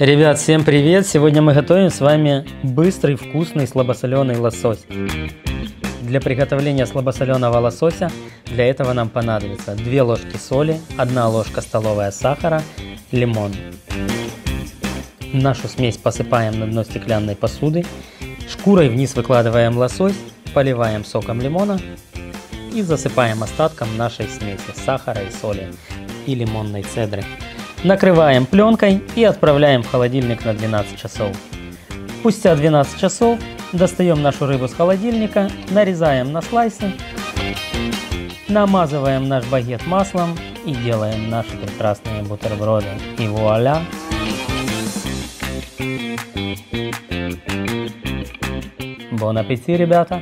Ребят, всем привет! Сегодня мы готовим с вами быстрый, вкусный, слабосоленый лосось. Для приготовления слабосоленого лосося для этого нам понадобится 2 ложки соли, 1 ложка столовая сахара, лимон. Нашу смесь посыпаем на дно стеклянной посуды, шкурой вниз выкладываем лосось, поливаем соком лимона и засыпаем остатком нашей смеси сахара и соли и лимонной цедры. Накрываем пленкой и отправляем в холодильник на 12 часов. Спустя 12 часов достаем нашу рыбу с холодильника, нарезаем на слайсы, намазываем наш багет маслом и делаем наши прекрасные бутерброды. И вуаля! Бон аппетит, ребята!